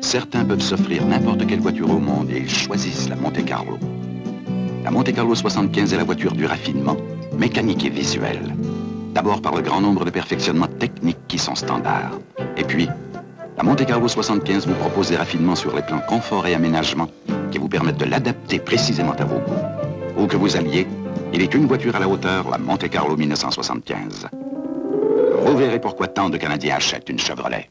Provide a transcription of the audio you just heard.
Certains peuvent s'offrir n'importe quelle voiture au monde et ils choisissent la Monte Carlo. La Monte Carlo 75 est la voiture du raffinement, mécanique et visuel. D'abord par le grand nombre de perfectionnements techniques qui sont standards. Et puis, la Monte Carlo 75 vous propose des raffinements sur les plans confort et aménagement qui vous permettent de l'adapter précisément à vos goûts. Où que vous alliez, il est une voiture à la hauteur, la Monte Carlo 1975. Vous verrez pourquoi tant de Canadiens achètent une Chevrolet.